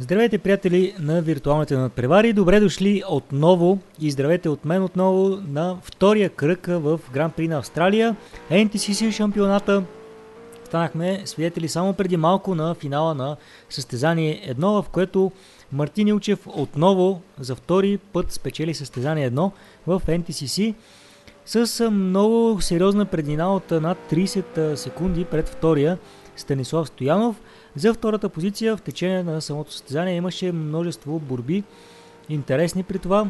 Здравейте, приятели на виртуалните надпревари. Добре дошли отново и здравейте от мен отново на втория кръг в Гран При на Австралия. NTCC шампионата. Станахме свидетели само преди малко на финала на състезание 1, в което Мартин Илчев отново за втори път спечели състезание 1 в NTCC с много сериозна преднина от над 30 секунди пред втория Станислав Стоянов. За втората позиция в течение на самото състезание имаше множество борби, интересни при това,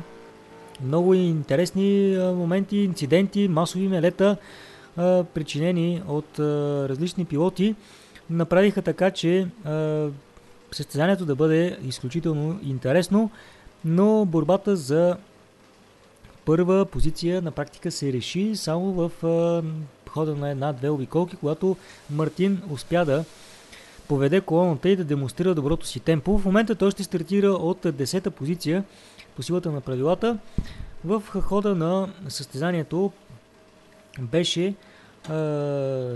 много интересни моменти, инциденти, масови мелета, причинени от различни пилоти, направиха така, че състезанието да бъде изключително интересно, но борбата за първа позиция на практика се реши само в хода на една-две обиколки, когато Мартин успя да поведе колоната и да демонстрира доброто си темпо. В момента той ще стартира от 10-та позиция по силата на правилата. В хода на състезанието беше е,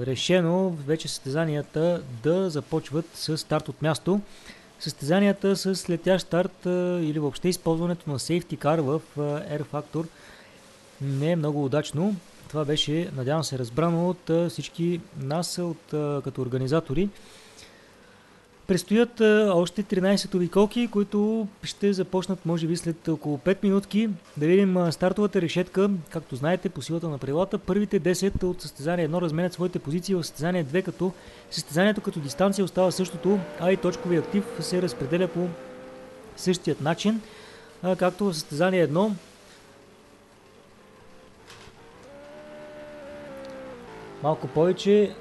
решено вече състезанията да започват с старт от място. Състезанията с летящ старт е, или въобще използването на Safety Car в е, Air Factor не е много удачно. Това беше, надявам се, разбрано от всички нас, от, като организатори. Предстоят още 13 обиколки, които ще започнат може би след около 5 минутки. Да видим стартовата решетка. Както знаете, по силата на правилата, първите 10 от състезание 1 разменят своите позиции в състезание 2, като състезанието като дистанция остава същото, а и точкови актив се разпределя по същият начин, както в състезание 1. Малко повече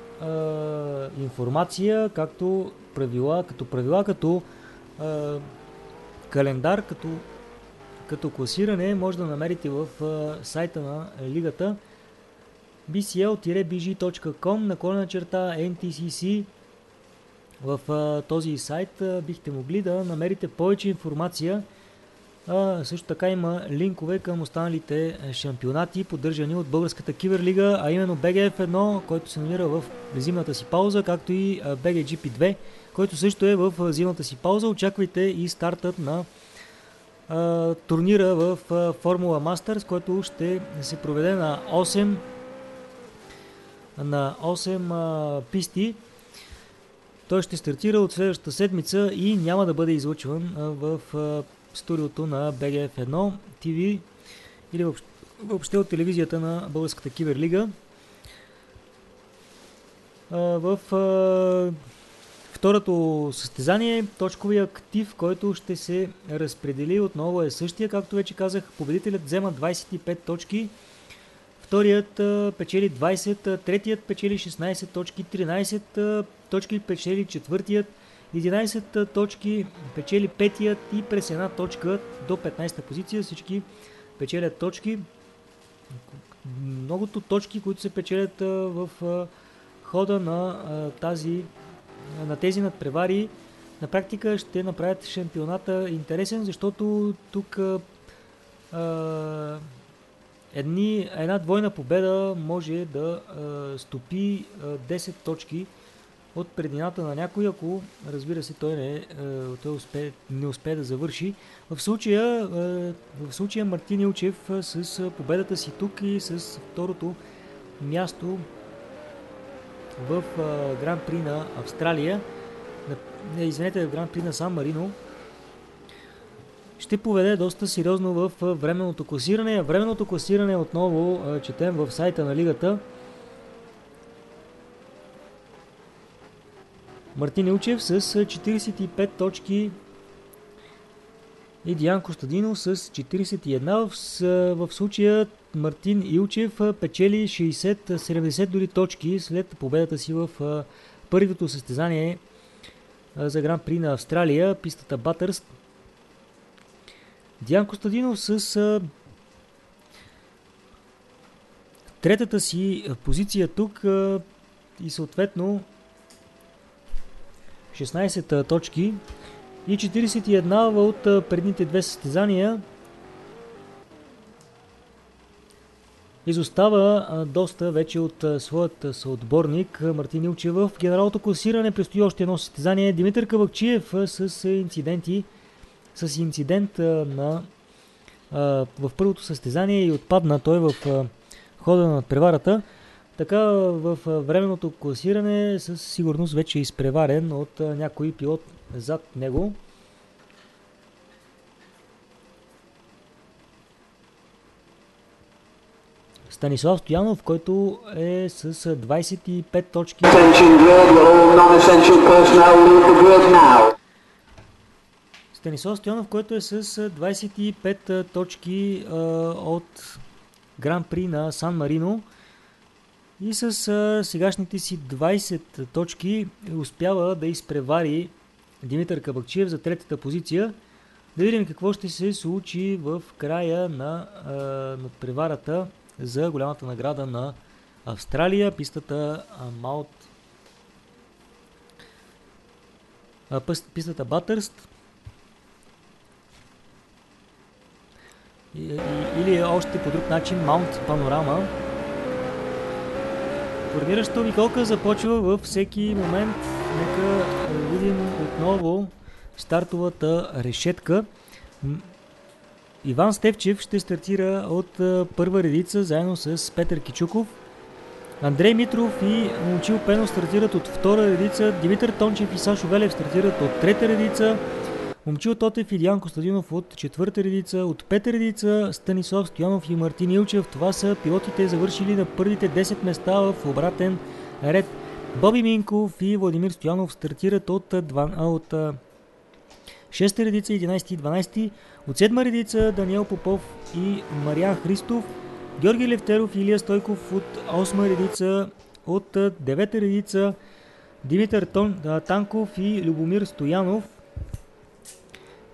информация, както правила, като правила, като а, календар, като, като класиране може да намерите в а, сайта на лигата. Bcl-bg.com наклона черта NTCC в а, този сайт а, бихте могли да намерите повече информация а, също така има линкове към останалите шампионати, поддържани от Българската киберлига, а именно BGF1, който се намира в зимната си пауза, както и BGGP2, който също е в зимната си пауза. Очаквайте и стартът на а, турнира в Формула Мастърс, който ще се проведе на 8 на 8 а, писти. Той ще стартира от следващата седмица и няма да бъде излъчван а, в а, студиото на BGF1 TV или въобще, въобще от телевизията на Българската киберлига. В второто състезание, точковия актив, който ще се разпредели отново е същия. Както вече казах, победителят взема 25 точки, вторият печели 20, третият печели 16 точки, 13 точки печели четвъртият, 11 точки печели петият и през една точка до 15-та позиция всички печелят точки. Многото точки, които се печелят в хода на тази на тези надпревари на практика ще направят шампионата интересен, защото тук а, едни, една двойна победа може да а, стопи а, 10 точки от предината на някой, ако разбира се той не, той успе, не успее да завърши. В случая, в случая Мартин Илчев с победата си тук и с второто място в Гран При на Австралия, не, извинете, в Гран При на Сан Марино, ще поведе доста сериозно в временното класиране. Временното класиране отново четем в сайта на лигата – Мартин Илчев с 45 точки и Диан Костадинов с 41. В, случая Мартин Илчев печели 60-70 дори точки след победата си в първото състезание за Гран При на Австралия, пистата Батърс. Диан Костадинов с третата си позиция тук и съответно 16 точки и 41 от предните две състезания. изостава доста вече от своят съотборник Мартин Илчев в генералното класиране. Предстои още едно състезание. Димитър Кавакчиев с инциденти, с инцидент на, в първото състезание и отпадна той в хода на преварата. Така в временното класиране със сигурност вече е изпреварен от някой пилот зад него. Станислав Стоянов, който е с 25 точки. Станислав Стоянов, който е с 25 точки а, от Гран При на Сан Марино и с а, сегашните си 20 точки успява да изпревари Димитър Кабакчиев за третата позиция. Да видим какво ще се случи в края на, а, на преварата за голямата награда на Австралия, пистата Маут пистата Батърст или още по друг начин Маунт Панорама Формираща обиколка започва във всеки момент. Нека видим отново стартовата решетка. Иван Стевчев ще стартира от първа редица заедно с Петър Кичуков. Андрей Митров и Момчил Пено стартират от втора редица. Димитър Тончев и Сашо Велев стартират от трета редица. Момчил Тотев и Диан Костадинов от четвърта редица, от пета редица Станислав Стоянов и Мартин Илчев. Това са пилотите завършили на първите 10 места в обратен ред. Боби Минков и Владимир Стоянов стартират от, 2, от 6 редица, 11 и 12. От 7 редица Даниел Попов и Мариан Христов. Георги Левтеров и Илия Стойков от 8 редица. От 9 редица Димитър Тон, Танков и Любомир Стоянов.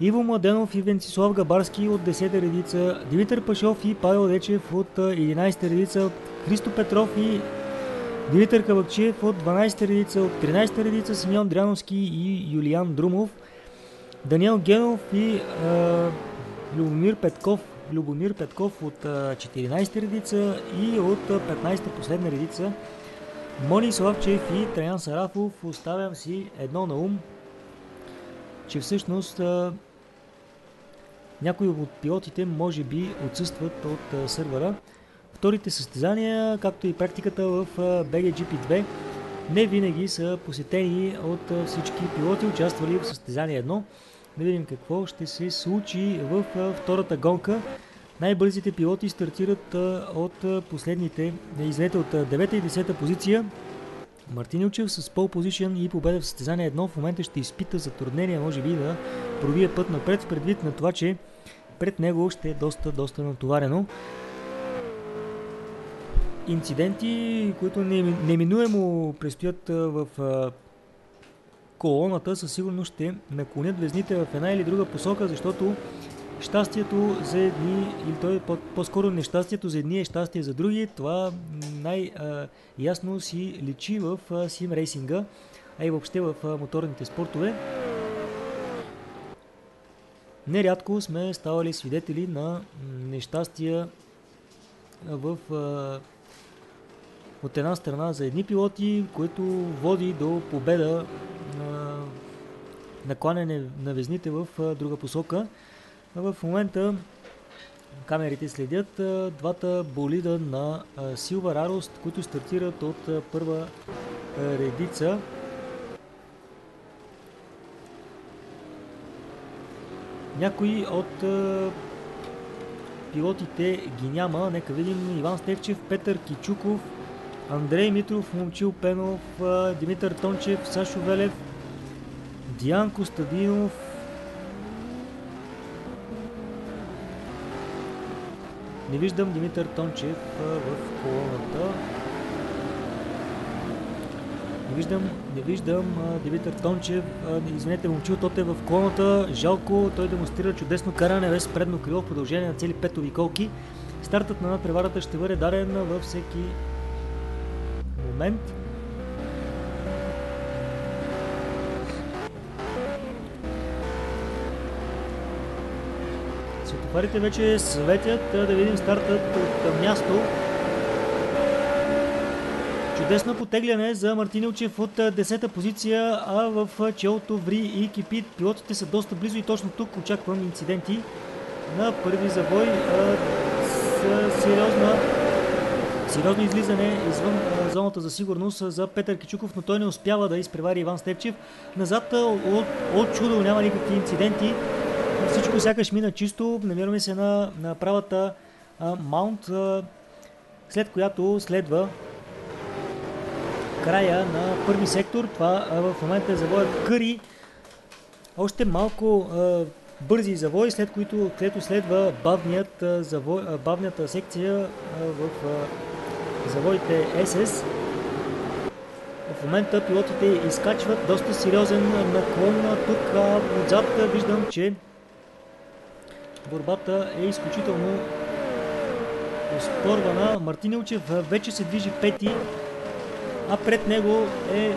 Иво Младенов и Венцислав Габарски от 10 редица, Димитър Пашов и Павел Дечев от 11 редица, Христо Петров и Димитър Кабакчиев от 12 редица, от 13 редица Симеон Дряновски и Юлиан Друмов, Даниел Генов и а, Любомир Петков, Любомир Петков от 14 редица и от 15 последна редица Мони Славчев и Траян Сарафов. Оставям си едно на ум, че всъщност някои от пилотите може би отсъстват от сървъра. Вторите състезания, както и практиката в BGGP2, не винаги са посетени от всички пилоти, участвали в състезание 1. Да видим какво ще се случи в втората гонка. Най-бързите пилоти стартират от последните, извинете, от 9 и 10 позиция. Мартин Илчев с пол позишън и победа в състезание 1 в момента ще изпита затруднения, може би да пробие път напред, предвид на това, че пред него ще е доста, доста натоварено. Инциденти, които неминуемо предстоят в колоната, със сигурност ще наклонят везните в една или друга посока, защото щастието за едни, или той по-скоро нещастието за едни е щастие за други, това най-ясно си личи в сим рейсинга, а и въобще в моторните спортове. Нерядко сме ставали свидетели на нещастия в от една страна за едни пилоти, което води до победа на накланяне на везните в друга посока. В момента камерите следят двата болида на Силва Рарост, които стартират от първа редица. Някои от пилотите ги няма. Нека видим Иван Стевчев, Петър Кичуков, Андрей Митров, Момчил Пенов, Димитър Тончев, Сашо Велев, Диан Костадинов, Не виждам Димитър Тончев в колоната. Виждам, не виждам а, Димитър Тончев, а, извинете, момчил Тоте в колоната. Жалко, той демонстрира чудесно каране без предно крило в продължение на цели петови колки. Стартът на надпреварата ще бъде даден във всеки момент. Светофарите вече светят. Да видим стартът от място. Чудесно потегляне за Мартинилчев от 10-та позиция, а в челото Ври и Кипит. Пилотите са доста близо и точно тук очаквам инциденти на първи завой с сериозна Сериозно излизане извън зоната за сигурност за Петър Кичуков, но той не успява да изпревари Иван Степчев. Назад от, от чудо няма никакви инциденти. Всичко сякаш мина чисто. Намираме се на, на правата маунт, след която следва края на първи сектор. Това а, в момента е завоят Къри. Още малко а, бързи завои, след които, което следва бавният, завой, бавната секция в завоите SS. В момента пилотите изкачват доста сериозен наклон. Тук отзад виждам, че борбата е изключително оспорвана. Мартин Илчев вече се движи пети, а пред него е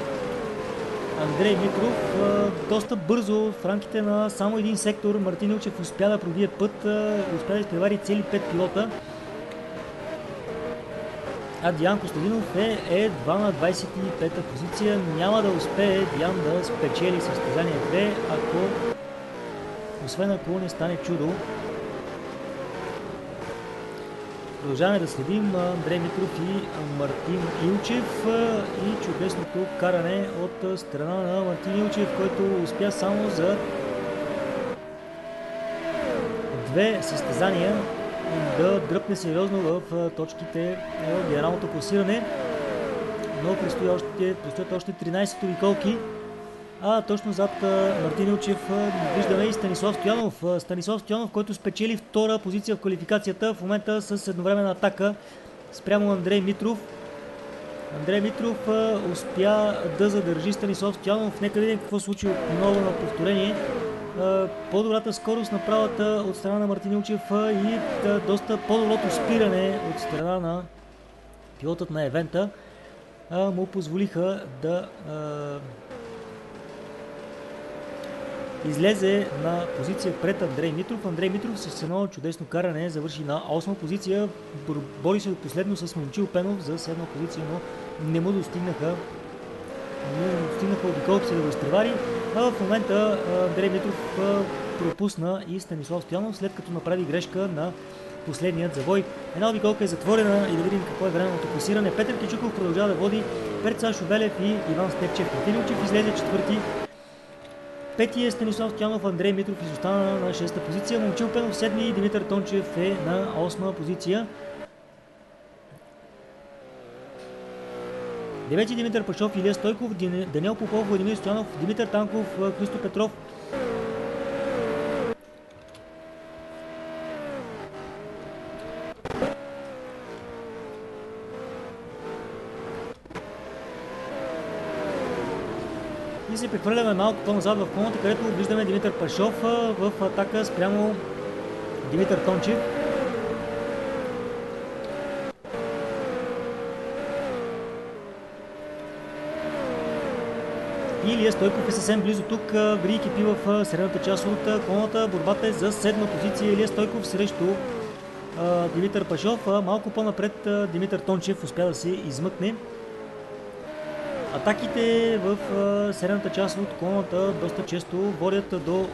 Андрей Митров. Доста бързо в рамките на само един сектор Мартин Илчев успя да пробие път, успя да изпревари цели 5 пилота а Диан Костадинов е едва на 25-та позиция. Няма да успее Диан да спечели състезание 2, ако освен ако не стане чудо. Продължаваме да следим Андрей Митров и Мартин Илчев и чудесното каране от страна на Мартин Илчев, който успя само за две състезания да дръпне сериозно в точките в генералното класиране. Но предстои още, предстоят още 13 обиколки. А точно зад Мартин Илчев виждаме и Станислав Стоянов. Станислав Стоянов, който спечели втора позиция в квалификацията в момента с едновременна атака спрямо Андрей Митров. Андрей Митров успя да задържи Станислав Стоянов. Нека видим какво случи отново на повторение по-добрата скорост на правата от страна на Мартинилчев и доста по-доброто спиране от страна на пилотът на евента му позволиха да излезе на позиция пред Андрей Митров. Андрей Митров с едно чудесно каране завърши на 8 позиция. Бори се последно с Момчил Пенов за 7 позиция, но не му достигнаха не достигнаха обиколките да го изтревари. А в момента Андрей Митров пропусна и Станислав Стоянов, след като направи грешка на последният завой. Една обиколка е затворена и да видим какво е временното класиране. Петър Кичуков продължава да води пред Сашо Велев и Иван Степчев. Матиличев излезе четвърти. Пети е Станислав Стоянов, Андрей Митров изостана на 6-та позиция. Момчил Пенов седми и Димитър Тончев е на 8-та позиция. Девети Димитър Пашов, Илия Стойков, Даниел Попов, Владимир Стоянов, Димитър Танков, Христо Петров. Се прехвърляме малко по-назад в колоната, където виждаме Димитър Пашов в атака спрямо Димитър Тончев. Илия Стойков е съвсем близо тук. Ври екипи в средната част от колоната. Борбата е за седма позиция. Илия Стойков срещу Димитър Пашов. Малко по-напред Димитър Тончев успя да се измъкне. Атаките в средната част от колоната доста често водят до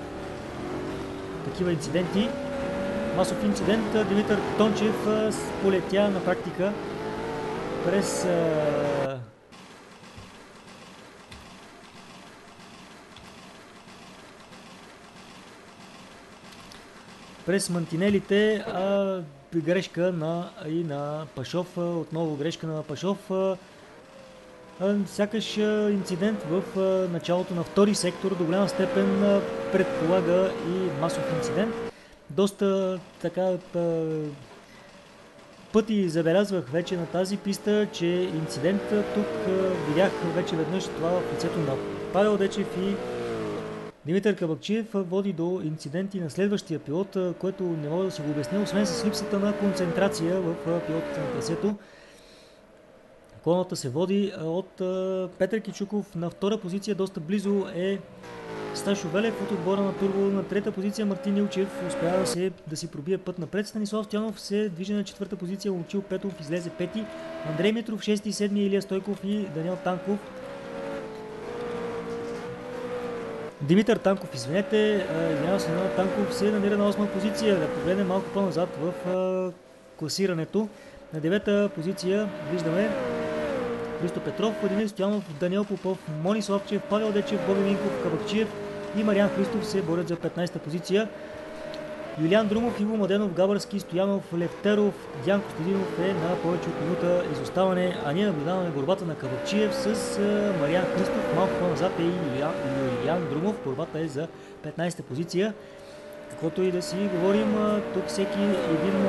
такива инциденти. Масов инцидент. Димитър Тончев полетя на практика през през мантинелите, а грешка на, и на Пашов, отново грешка на Пашов. Сякаш инцидент в началото на втори сектор до голяма степен предполага и масов инцидент. Доста така пъти забелязвах вече на тази писта, че инцидент тук видях вече веднъж това в лицето на Павел Дечев и Димитър Кабакчиев води до инциденти на следващия пилот, което не мога да си го обясня, освен с липсата на концентрация в пилотите на трасето. Колоната се води от Петър Кичуков на втора позиция, доста близо е Сташо Велев от отбора на Турбо на трета позиция Мартин Илчев успява се, да си пробие път напред. Станислав Стоянов се движи на четвърта позиция, Лучил Петов излезе пети, Андрей Митров 6 и 7 Илия Стойков и Даниел Танков Димитър Танков, извинете, на Танков, се намира на 8 позиция. Да погледнем малко по-назад в класирането. На девета позиция виждаме Христо Петров, Владимир Стоянов, Даниел Попов, Мони Славчев, Павел Дечев, Боби Минков, Кабакчиев и Мариан Христов се борят за 15-та позиция. Юлиан Друмов, Иво Маденов, Габърски, Стоянов, Левтеров, Дян Костадинов е на повече от минута изоставане, а ние наблюдаваме борбата на Кабакчиев с Мариан Христов. Малко по-назад е и Юлиан, Юлиан Друмов. Борбата е за 15-та позиция. Каквото и да си говорим, тук всеки един,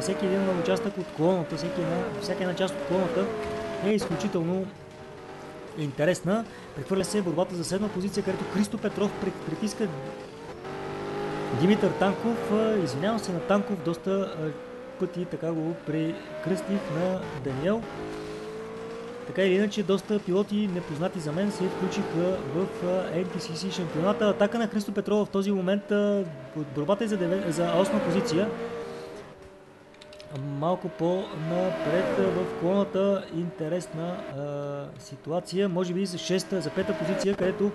всеки един участък от колоната, всеки една, всяка една част от колоната е изключително интересна. Прехвърля се борбата за седма позиция, където Христо Петров притиска Димитър Танков. Извинявам се на Танков, доста пъти така го прекръстих на Даниел. Така или иначе, доста пилоти, непознати за мен, се включиха в NTCC шампионата. Атака на Христо Петров в този момент, борбата е за, 9, за 8 позиция малко по-напред в колоната. Интересна а, ситуация. Може би за 6 за 5 позиция, където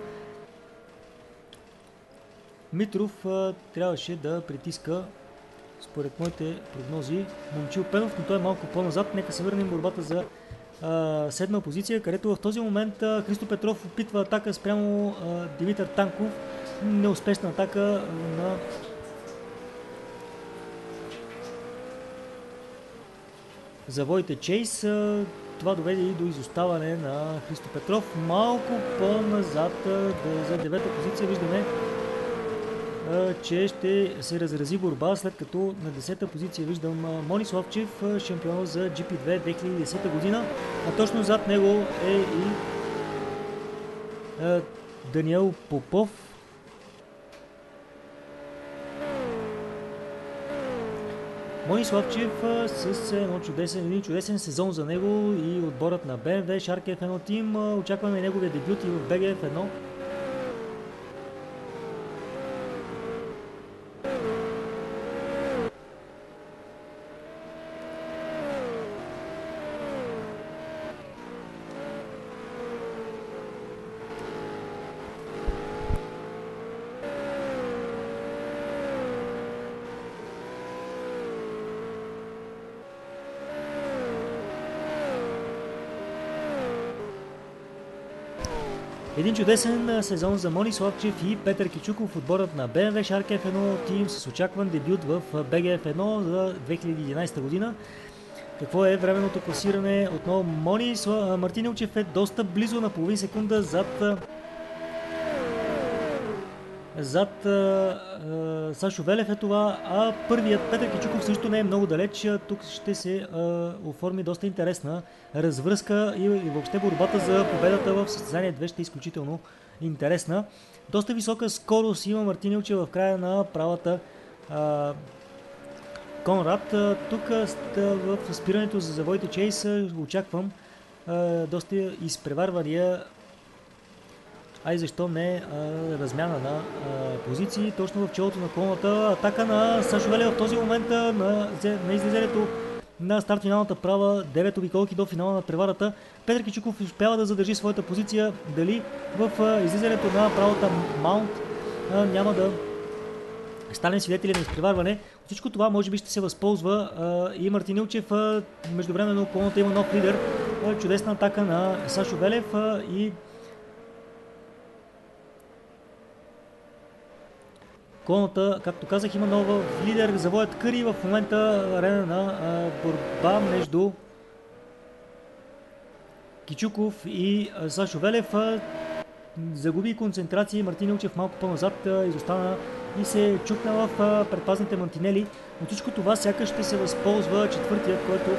Митров а, трябваше да притиска според моите прогнози Момчил Пенов, но той е малко по-назад. Нека се върнем борбата за а, седма позиция, където в този момент а, Христо Петров опитва атака спрямо а, Димитър Танков. Неуспешна атака на завоите Чейс. Това доведе и до изоставане на Христо Петров. Малко по-назад за девета позиция виждаме че ще се разрази борба, след като на 10-та позиция виждам Мони Славчев, шампион за GP2 2010 година, а точно зад него е и Даниел Попов, Мони Славчев с едно чудесен, един чудесен сезон за него и отборът на BMW, Shark F1 Team. Очакваме неговия дебют и в BGF1. Един чудесен сезон за Мони Славчев и Петър Кичуков, отборът на BMW Shark F1 Team с очакван дебют в BGF1 за 2011 година. Какво е временното класиране? Отново Мони Мартин Илчев е доста близо на половин секунда зад зад а, а, Сашо Велев е това, а първият Петър Кичуков също не е много далеч. Тук ще се а, оформи доста интересна развръзка и, и въобще борбата за победата в състезание 2 ще е изключително интересна. Доста висока скорост има Мартин Илчев в края на правата а, Конрад. Тук в спирането за завоите Чейс очаквам а, доста изпреварвания а и защо не а, размяна на а, позиции точно в челото на колоната. Атака на Сашо Веле в този момент на, на излизането на старт финалната права, 9 обиколки до финала на преварата. Петър Кичуков успява да задържи своята позиция. Дали в а, излизането на правата маунт а, няма да станем свидетели на изпреварване. Всичко това може би ще се възползва а, и Мартин Илчев. А, междувременно колоната има нов лидер. А, чудесна атака на Сашо Велев а, и Колоната, както казах, има нова лидер. Завоят Къри в момента арена на борба между Кичуков и Сашо Велев. Загуби концентрация Мартин Илчев малко по-назад изостана и се чукна в предпазните мантинели. От всичко това сякаш ще се възползва четвъртият, който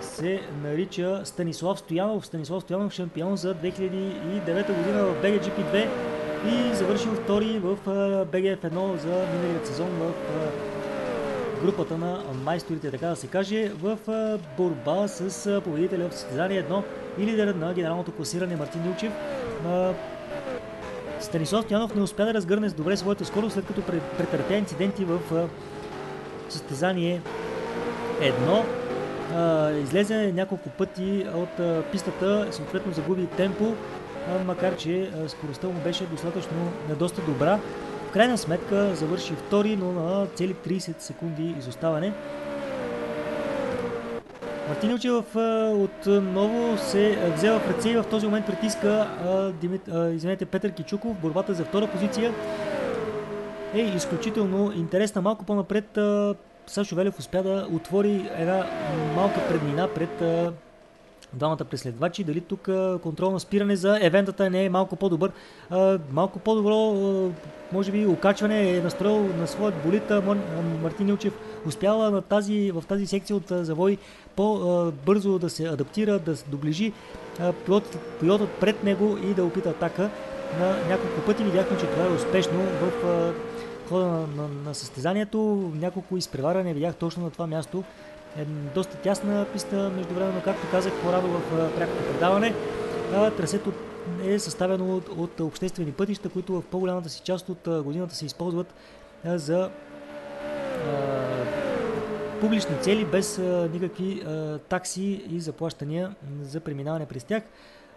се нарича Станислав Стоянов. Станислав Стоянов шампион за 2009 година в BGP 2 и завършил втори в BGF1 за миналият сезон в групата на майсторите, така да се каже, в борба с победителя в състезание 1 и лидерът на генералното класиране Мартин Илчев. Станислав Стоянов не успя да разгърне с добре своята скорост, след като претърпя инциденти в състезание едно. Излезе няколко пъти от пистата, съответно загуби темпо, макар че скоростта му беше достатъчно, доста добра. В крайна сметка завърши втори, но на цели 30 секунди изоставане. Мартин Илчев отново се взела в ръце и в този момент притиска Димит, извинете, Петър Кичуков. Борбата за втора позиция е изключително интересна. Малко по-напред Сашо Велев успя да отвори една малка преднина пред двамата преследвачи. Дали тук контрол на спиране за евентата не е малко по-добър. Малко по-добро, може би, окачване е настроил на своят болит. Мартин Илчев успява на тази, в тази секция от завой по-бързо да се адаптира, да се доближи пилотът, пилотът пред него и да опита атака. На няколко пъти видяхме, че това е успешно в хода на, на, на състезанието. Няколко изпреварвания видях точно на това място. Е доста тясна писта, междувременно, както казах по-рано в прякото предаване. Трасето е съставено от, от обществени пътища, които в по-голямата си част от годината се използват за публични цели, без никакви такси и заплащания за преминаване през тях.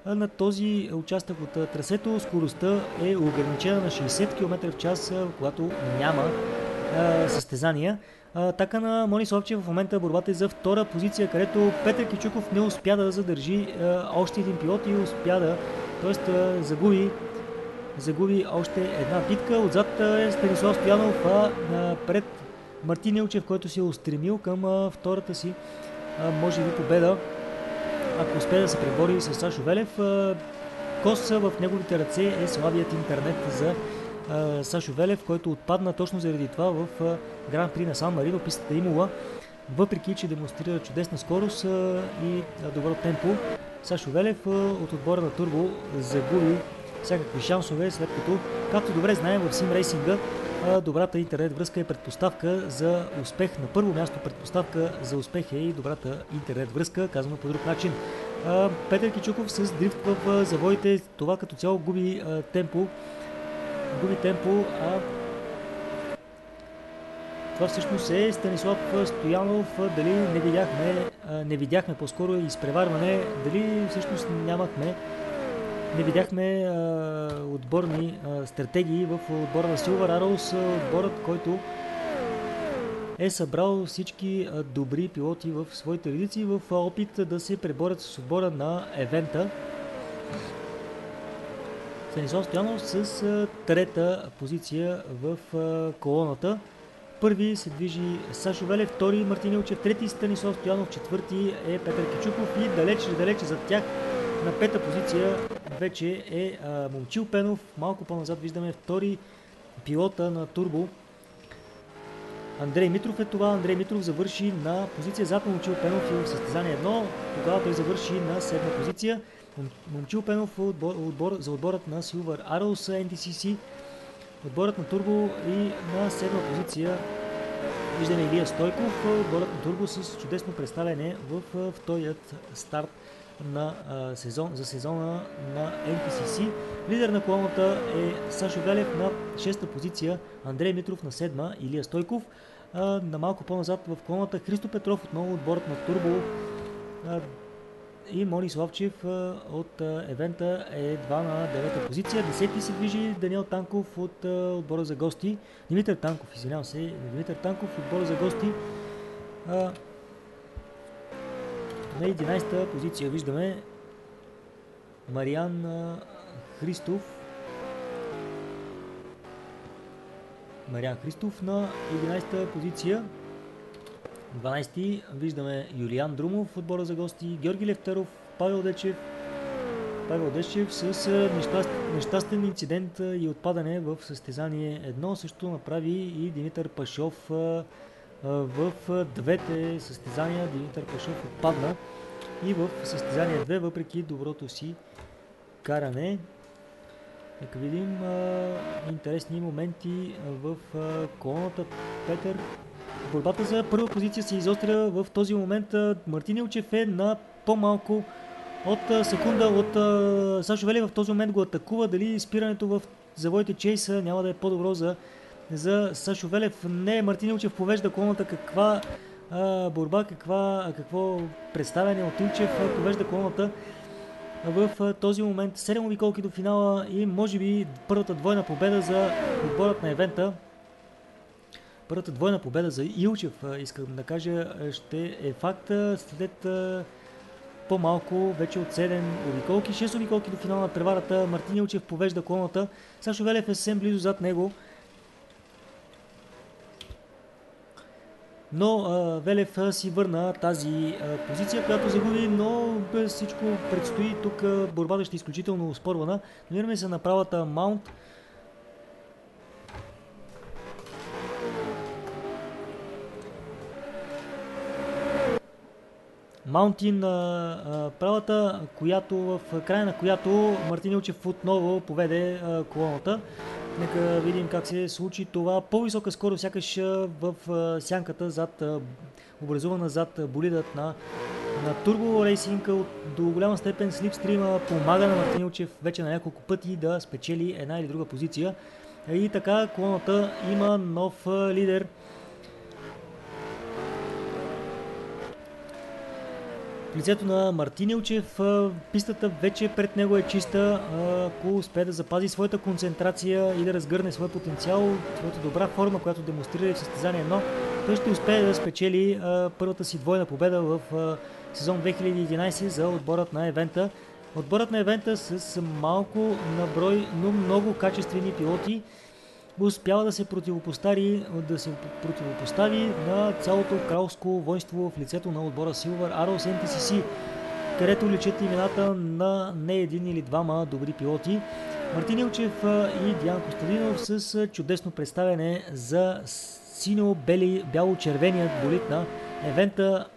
На този участък от трасето скоростта е ограничена на 60 км в час, когато няма състезания. Така на Мони Совчев в момента борбата е за втора позиция, където Петър Кичуков не успя да задържи още един пилот и успя да, т.е. загуби загуби още една битка. Отзад е Станислав Стоянов, а пред Мартин Илчев, който се е устремил към втората си, може би, победа, ако успее да се пребори с Сашо Велев. Коса в неговите ръце е слабият интернет за Сашо Велев, който отпадна точно заради това в Гран При на Сан Марино, пистата Имула, въпреки че демонстрира чудесна скорост а, и добро темпо. Сашо Велев от отбора на Турбо загуби всякакви шансове, след като, както добре знаем в сим рейсинга, добрата интернет връзка е предпоставка за успех. На първо място предпоставка за успех е и добрата интернет връзка, казано по друг начин. Петър Кичуков с дрифт в завоите, това като цяло губи темпо. Губи темпо, а това всъщност е Станислав Стоянов. Дали не видяхме, не видяхме по-скоро изпреварване, дали всъщност нямахме не видяхме отборни стратегии в отбора на Silver Arrows, отборът, който е събрал всички добри пилоти в своите редици в опит да се преборят с отбора на евента. Станислав Стоянов с трета позиция в колоната. Първи се движи Сашо Велев, втори Мартин Илчев, трети Станислав Стоянов, четвърти е Петър Кичуков и далече, далече зад тях на пета позиция вече е а, Момчил Пенов. Малко по-назад виждаме втори пилота на Турбо. Андрей Митров е това. Андрей Митров завърши на позиция зад Момчил Пенов и в състезание 1. Тогава той завърши на седма позиция. Момчил Пенов отбор, отбор, за отборът на Silver Arrows NTCC. Отборът на Турбо и на седма позиция виждаме Илия Стойков. Отборът на Турбо с чудесно представяне в вторият старт на, а, сезон, за сезона на NPCC. Лидер на колоната е Сашо Галев на 6-та позиция, Андрей Митров на 7-ма, Илия Стойков. А, на малко по-назад в колоната Христо Петров, отново отборът на Турбо. А, и Мони Славчев от евента е едва на 9-та позиция. Десети се движи Даниел Танков от отбора за гости. Димитър Танков, извинявам се, Димитър Танков от отбора за гости. На 11-та позиция виждаме Мариан Христов. Мариан Христов на 11-та позиция. 12-ти виждаме Юлиан Друмов, отбора за гости, Георги Левтеров, Павел Дечев, Павел Дечев с нещастен, инцидент и отпадане в състезание 1. Също направи и Димитър Пашов в двете състезания Димитър Пашов отпадна и в състезание 2, въпреки доброто си каране. Нека видим интересни моменти в колоната Петър. Борбата за първа позиция се изостря в този момент. Мартин Илчев е на по-малко от секунда от Сашо Вели в този момент го атакува. Дали спирането в завоите Чейса няма да е по-добро за, за Сашо Велев. Не, Мартин Илчев повежда колоната. Каква а, борба, каква, какво представяне от Илчев повежда колоната в а, този момент. 7 обиколки до финала и може би първата двойна победа за отборът на евента. Първата двойна победа за Илчев, искам да кажа, ще е факта след по-малко, вече от 7 обиколки. 6 обиколки до финала на преварата. Мартин Илчев повежда колоната. Сашо Велев е съвсем близо зад него. Но а, Велев а, си върна тази а, позиция, която загуби, но без всичко предстои тук борбата ще е изключително спорвана. Намираме се на правата Маунт. Маунтин правата, която в края на която Мартин Илчев отново поведе колоната. Нека видим как се случи това. По-висока скорост сякаш в сянката зад, образувана зад болидът на, на Turbo Racing. До голяма степен слипстрима помага на Мартин Илчев вече на няколко пъти да спечели една или друга позиция. И така колоната има нов лидер. В лицето на Мартинилчев пистата вече пред него е чиста. Ако успее да запази своята концентрация и да разгърне своя потенциал, своята добра форма, която демонстрира в състезание 1, той ще успее да спечели първата си двойна победа в сезон 2011 за отборът на евента. Отборът на евента с малко наброй, но много качествени пилоти успява да се противопостави, да се противопостави на цялото кралско воинство в лицето на отбора Silver Arrows NTCC, където личат имената на не един или двама добри пилоти. Мартин Илчев и Диан Костадинов с чудесно представяне за синьо-бяло-червеният болит на евента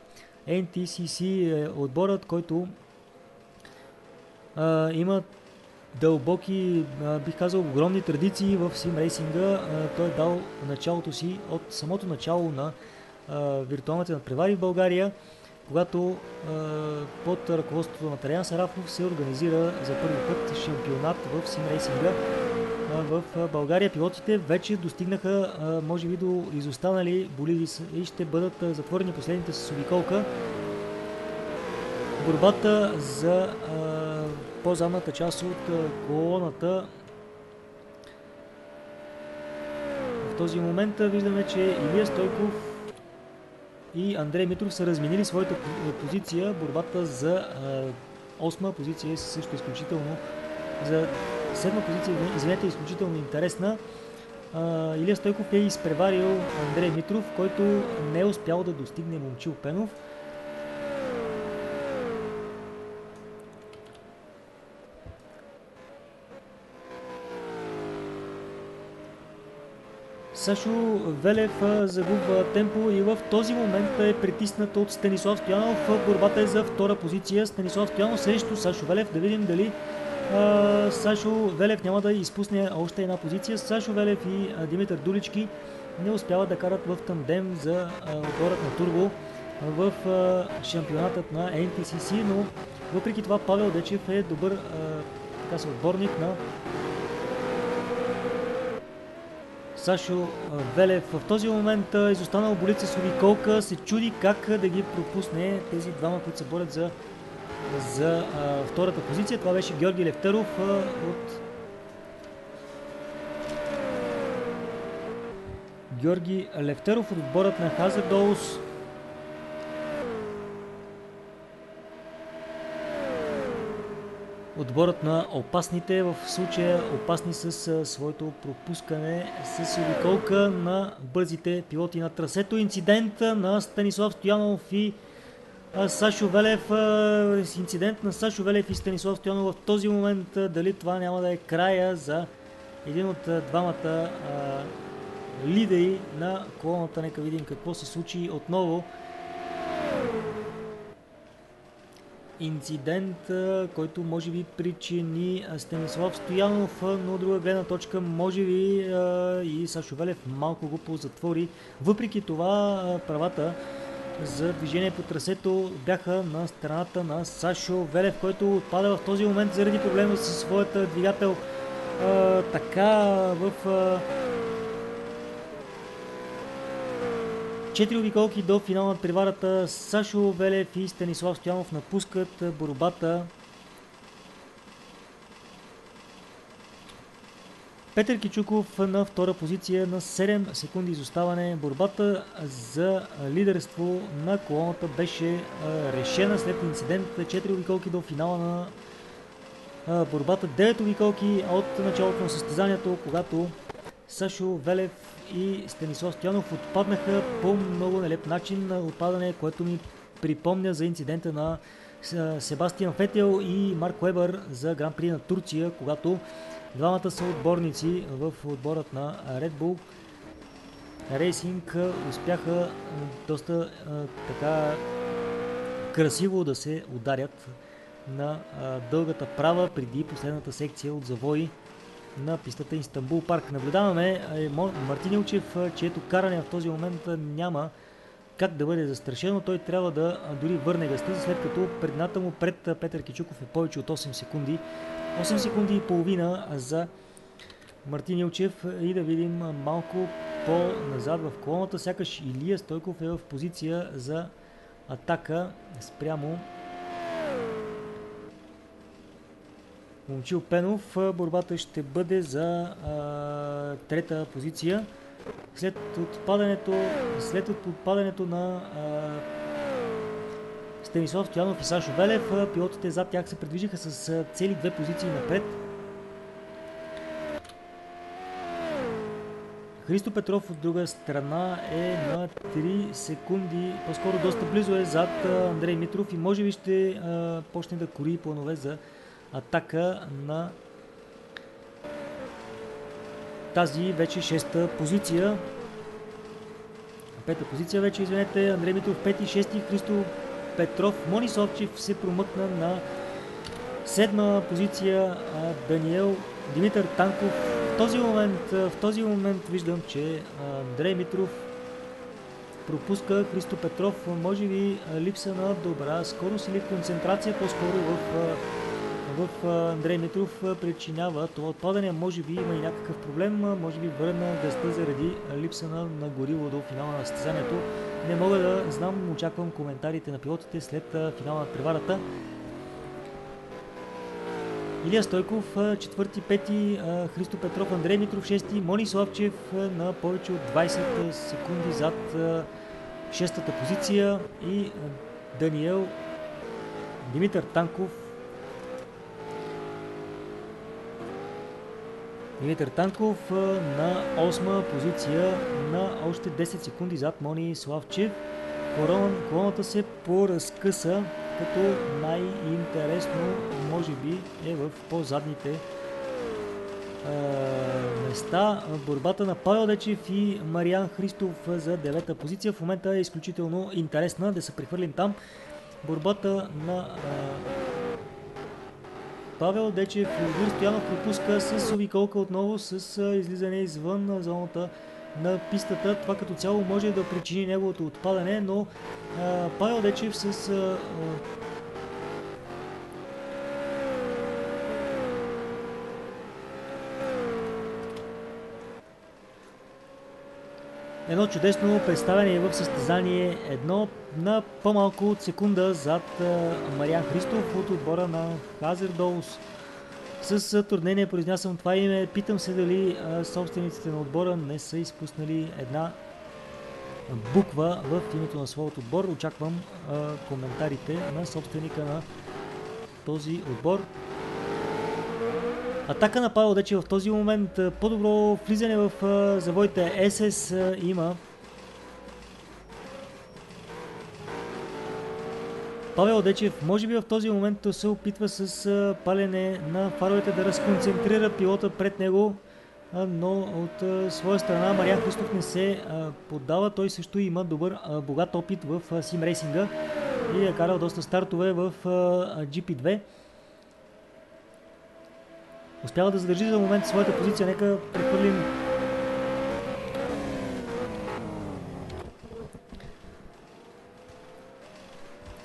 NTCC, е отборът, който а, има дълбоки, бих казал, огромни традиции в симрейсинга. Той е дал началото си от самото начало на виртуалните надпревари в България, когато под ръководството на Тарян Сарафов се организира за първи път шампионат в симрейсинга в България. Пилотите вече достигнаха, може би, до изостанали болиди и ще бъдат затворени последните с обиколка. Борбата за по-задната част от колоната. В този момент виждаме, че Илия Стойков и Андрей Митров са разменили своята позиция. Борбата за осма позиция е също изключително за седма позиция, извинете, изключително интересна. Илия Стойков е изпреварил Андрей Митров, който не е успял да достигне Момчил Пенов. Сашо Велев загубва темпо и в този момент е притиснат от Станислав Стоянов. Борбата е за втора позиция. Станислав Стоянов срещу Сашо Велев. Да видим дали а, Сашо Велев няма да изпусне още една позиция. Сашо Велев и а, Димитър Дулички не успяват да карат в тандем за отборът на Турбо в а, шампионатът на NTCC, но въпреки това Павел Дечев е добър така, отборник на Сашо Велев в този момент изостанал болица с обиколка, се чуди как да ги пропусне тези двама, които се борят за, за а, втората позиция. Това беше Георги Левтеров а, от Георги Левтеров от отборът на Хазардоус. Отборът на опасните, в случая опасни с своето пропускане с обиколка на бързите пилоти на трасето. Инцидент на Станислав Стоянов и Сашо Велев. Инцидент на Сашо Велев и Станислав Стоянов в този момент. Дали това няма да е края за един от двамата лидери на колоната. Нека видим какво се случи отново. Инцидент, който може би причини Станислав Стоянов, но от друга гледна точка може би и Сашо Велев малко го позатвори. Въпреки това правата за движение по трасето бяха на страната на Сашо Велев, който отпада в този момент заради проблема със своята двигател. Така, в 4 обиколки до финал на преварата Сашо Велев и Станислав Стоянов напускат борбата. Петър Кичуков на втора позиция на 7 секунди изоставане. Борбата за лидерство на колоната беше решена след инцидент 4 обиколки до финала на борбата. 9 обиколки от началото на състезанието, когато Сашо Велев и Станислав Стоянов отпаднаха по много нелеп начин на отпадане, което ми припомня за инцидента на Себастиан Фетел и Марк Уебър за Гран При на Турция, когато двамата са отборници в отборът на Red Bull Racing успяха доста така красиво да се ударят на дългата права преди последната секция от завои на пистата Истанбул парк. Наблюдаваме Мартин Илчев, чието каране в този момент няма как да бъде застрашено. Той трябва да дори върне гъста, след като предната му пред Петър Кичуков е повече от 8 секунди. 8 секунди и половина за Мартин Илчев и да видим малко по-назад в колоната. Сякаш Илия Стойков е в позиция за атака спрямо Момчил Пенов. Борбата ще бъде за а, трета позиция. След отпадането, след отпадането на а, Станислав Стоянов и Сашо Велев, пилотите зад тях се предвижиха с цели две позиции напред. Христо Петров от друга страна е на 3 секунди, по-скоро доста близо е зад Андрей Митров и може би ще а, почне да кори планове за атака на тази вече шеста позиция. Пета позиция вече, извинете, Андрей Митров, пети, шести, Христо Петров, Мони Совчев се промъкна на седма позиция, Даниел Димитър Танков. В този момент, в този момент виждам, че Андрей Митров пропуска Христо Петров, може би липса на добра скорост или концентрация по-скоро в в Андрей Митров причинява това отпадане. Може би има и някакъв проблем, може би върна гъста заради липса на, на гориво до финала на състезанието. Не мога да знам, очаквам коментарите на пилотите след финала на преварата. Илия Стойков, четвърти, пети, Христо Петров, Андрей Митров, шести, Мони Славчев на повече от 20 секунди зад шестата позиция и Даниел Димитър Танков Димитър Танков на 8 позиция на още 10 секунди зад Мони Славчев. колоната се поразкъса, като най-интересно може би е в по-задните места. Борбата на Павел Дечев и Мариан Христов за девета позиция в момента е изключително интересна да се прехвърлим там. Борбата на Павел Дечев, Любир Стоянов пропуска с обиколка отново с излизане извън зоната на пистата. Това като цяло може да причини неговото отпадане, но Павел Дечев с Едно чудесно представяне в състезание, едно на по-малко от секунда зад Мариан Христов от отбора на Хазердоус. С турнение произнасям това име. Питам се дали собствениците на отбора не са изпуснали една буква в името на своят отбор. Очаквам коментарите на собственика на този отбор. Атака на Павел Дече в този момент. По-добро влизане в завоите СС има. Павел Дечев може би в този момент се опитва с палене на фаровете да разконцентрира пилота пред него, но от своя страна Мариан Христов не се поддава. Той също има добър, богат опит в симрейсинга и е карал доста стартове в GP2 успява да задържи за момент своята позиция. Нека прехвърлим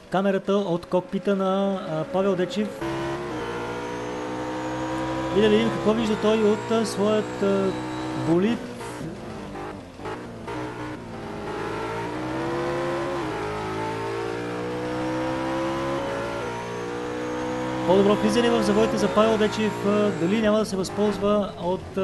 камерата от кокпита на Павел Дечев. И да видим какво вижда той от своят болит. По-добро влизане в завоите за Павел Дечев. Дали няма да се възползва от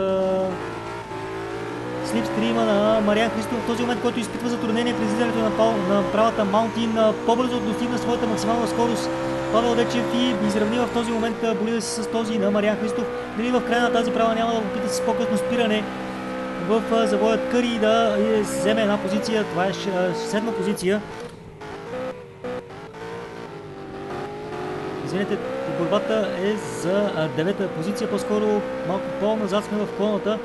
слипстрима на Мариан Христов в този момент, който изпитва затруднение при излизането на, на правата Маунтин. По-бързо достигна своята максимална скорост Павел Дечев и изравни в този момент болида си с този на Мариан Христов. Дали в края на тази права няма да опита с по-късно спиране в завоят Къри да вземе една позиция. Това е седма позиция. Извинете, борбата е за девета позиция, по-скоро малко по-назад сме в колоната.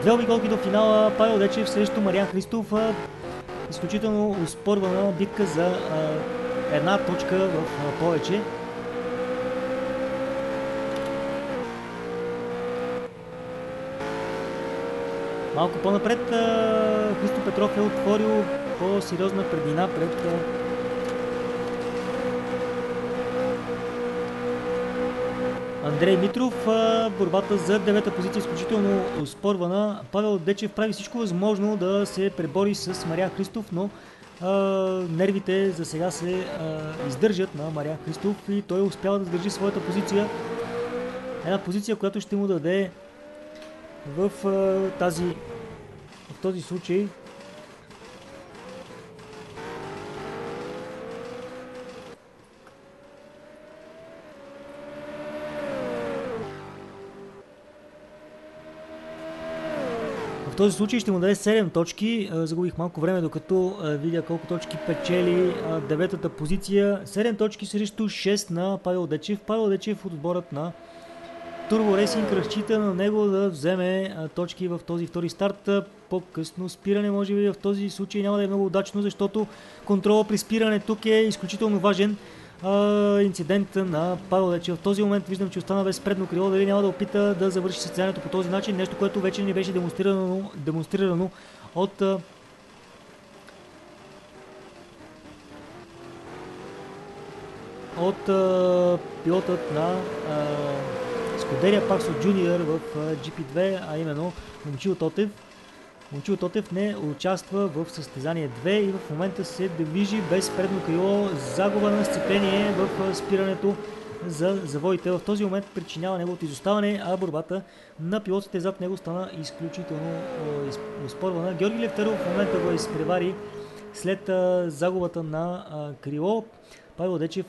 Две обиколки до финала Павел Дечев срещу Мариан Христов. Изключително успорвана битка за една точка в повече. Малко по-напред Христо Петров е отворил по-сериозна предина пред Андрей Митров. Борбата за девета позиция е изключително спорвана. Павел Дечев прави всичко възможно да се пребори с Мария Христов, но а, нервите за сега се а, издържат на Мария Христов и той успява да задържи своята позиция. Една позиция, която ще му даде в а, тази в този случай този случай ще му даде 7 точки. Загубих малко време, докато видя колко точки печели деветата позиция. 7 точки срещу 6 на Павел Дечев. Павел Дечев от отборът на Турбо Рейсинг разчита на него да вземе точки в този втори старт. По-късно спиране може би в този случай няма да е много удачно, защото контрола при спиране тук е изключително важен инцидент на Павел Лечев. В този момент виждам, че остана без предно крило, дали няма да опита да завърши състезанието по този начин, нещо, което вече ни беше демонстрирано, демонстрирано от от а, пилотът на а, Скудерия Паксо Джуниор в а, GP2, а именно Момчил Тотев. Момчил Тотев не участва в състезание 2 и в момента се движи без предно крило, загуба на сцепление в спирането за завоите. В този момент причинява неговото изоставане, а борбата на пилотите зад него стана изключително изпорвана. Георги Левтеров в момента го изпревари след загубата на крило. Павел Дечев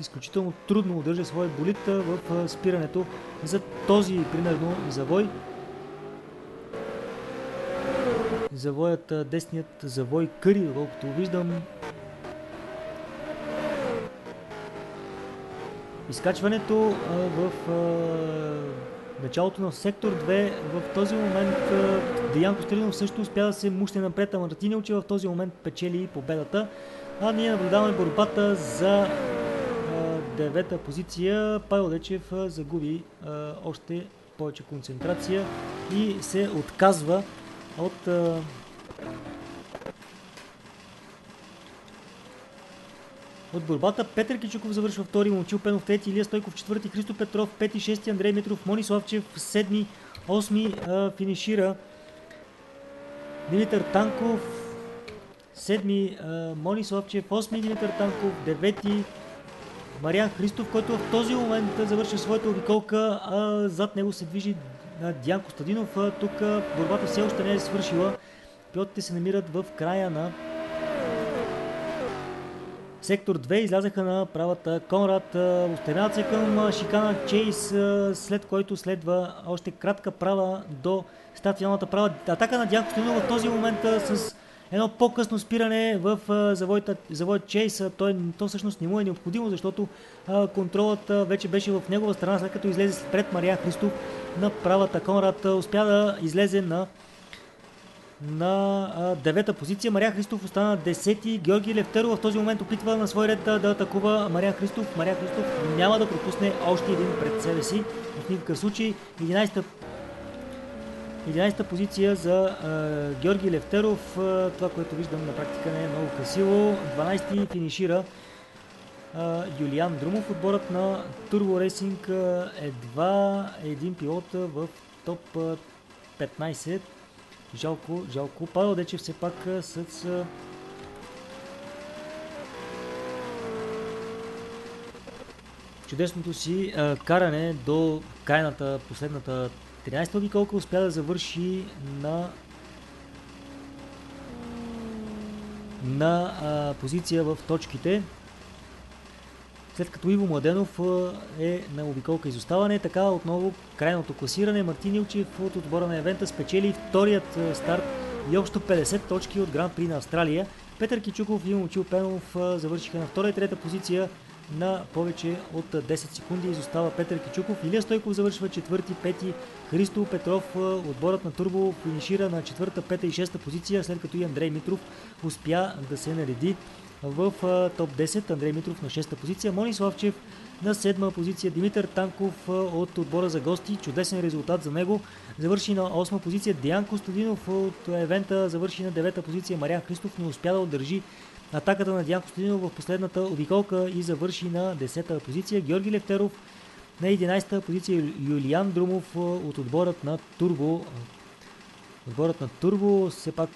изключително трудно удържа своя болит в спирането за този, примерно, завой. Завоят, десният завой къри, доколкото виждам. Изкачването в началото на сектор 2 в този момент Деян Костелинов също успя да се мушне напред, а Мартинелче в този момент печели победата. А ние наблюдаваме борбата за девета позиция. Павел Лечев загуби още повече концентрация и се отказва от от борбата. Петър Кичуков завършва втори, Момчил Пенов трети, Илия Стойков четвърти, Христо Петров пети, шести, Андрей Митров, Мони Славчев седми, осми а, финишира Димитър Танков, седми а, Мони Славчев, осми Димитър Танков, девети Мариан Христов, който в този момент завършва своята обиколка, а зад него се движи Диан Костадинов. Тук борбата все още не е свършила. Пилотите се намират в края на Сектор 2 излязаха на правата Конрад. Устремяват се към Шикана Чейс, след който следва още кратка права до статионалната права. Атака на Диан Костадинов в този момент с едно по-късно спиране в завоят, завоят Чейс. Той, то всъщност не му е необходимо, защото контролът вече беше в негова страна, след като излезе пред Мария Христов на правата. Конрад успя да излезе на на девета позиция. Мария Христов остана десети. Георги Левтеров в този момент опитва на свой ред да, атакува Мария Христов. Мария Христов няма да пропусне още един пред себе си. В никакъв случай 11-та 11 позиция за а, Георги Левтеров. Това, което виждам на практика не е много красиво. 12-ти финишира Юлиан Друмов. Отборът на Turbo Racing едва един пилот в топ 15. Жалко, жалко. Павел Дечев все пак с чудесното си каране до крайната, последната 13-та обиколка успя да завърши на на а, позиция в точките. След като Иво Младенов е на обиколка изоставане, така отново крайното класиране. Мартин Илчев от отбора на евента спечели вторият старт и общо 50 точки от Гран При на Австралия. Петър Кичуков и Момчил Пенов завършиха на втора и трета позиция на повече от 10 секунди. Изостава Петър Кичуков. Илия Стойков завършва четвърти, пети. Христо Петров, отборът на Турбо, финишира на четвърта, пета и шеста позиция, след като и Андрей Митров успя да се нареди в топ 10. Андрей Митров на 6-та позиция. Мони Славчев на 7 позиция. Димитър Танков от отбора за гости. Чудесен резултат за него. Завърши на 8 позиция. Диан Костадинов от евента завърши на 9 позиция. Мариан Христов не успя да удържи атаката на Диан Костадинов в последната обиколка и завърши на 10-та позиция. Георги Левтеров на 11-та позиция. Юлиан Друмов от отборът на Турбо Отборът на Турбо, все пак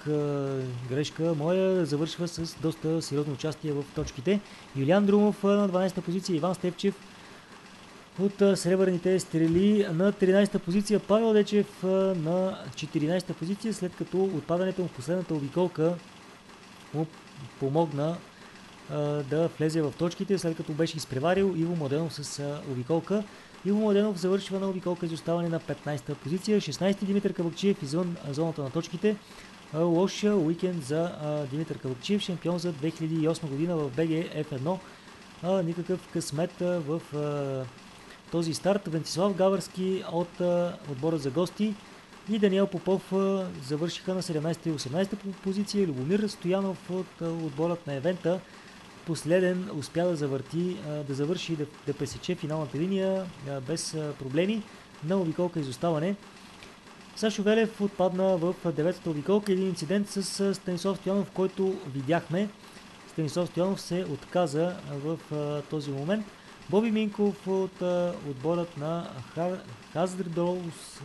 грешка моя, завършва с доста сериозно участие в точките. Юлиан Друмов на 12-та позиция, Иван Степчев от Сребърните стрели на 13-та позиция, Павел Дечев на 14-та позиция, след като отпадането му в последната обиколка му помогна да влезе в точките, след като беше изпреварил Иво Моденов с обиколка. Иво Младенов завършва на обиколка изоставане на 15-та позиция. 16-ти Димитър Кавакчиев извън зоната на точките. Лош уикенд за Димитър Кавакчиев, шампион за 2008 година в БГ F1. Никакъв късмет в този старт. Вентислав Гавърски от отбора за гости и Даниел Попов завършиха на 17 и 18 позиция. Любомир Стоянов от отборът на евента последен успя да завърти, да завърши, да, да пресече финалната линия без проблеми на обиколка изоставане. Сашо Велев отпадна в деветата обиколка. Един инцидент с Станислав Стоянов, който видяхме. Станислав Стоянов се отказа в този момент. Боби Минков от отборът на Хаздрдолс.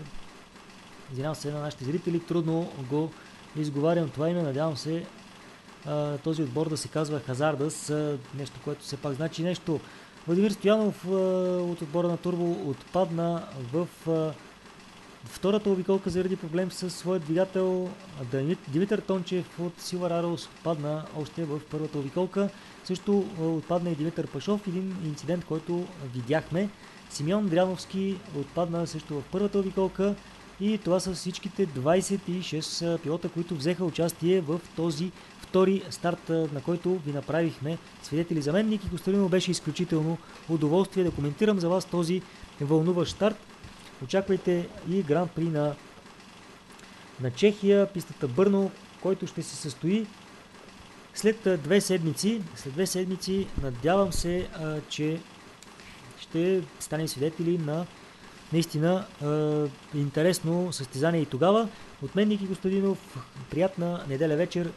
Извинявам се на нашите зрители, трудно го изговарям това име. Надявам се този отбор да се казва Хазардас, нещо, което все пак значи нещо. Владимир Стоянов от отбора на Турбо отпадна в втората обиколка заради проблем с своя двигател. Димитър Тончев от Силвар Арос отпадна още в първата обиколка. Също отпадна и Димитър Пашов, един инцидент, който видяхме. Симеон Дряновски отпадна също в първата обиколка. И това са всичките 26 пилота, които взеха участие в този втори старт, на който ви направихме свидетели. За мен Ники Костелино беше изключително удоволствие да коментирам за вас този вълнуващ старт. Очаквайте и гран при на, на Чехия, пистата Бърно, който ще се състои след две седмици. След две седмици надявам се, че ще станем свидетели на наистина интересно състезание и тогава. От мен Ники Костадинов, приятна неделя вечер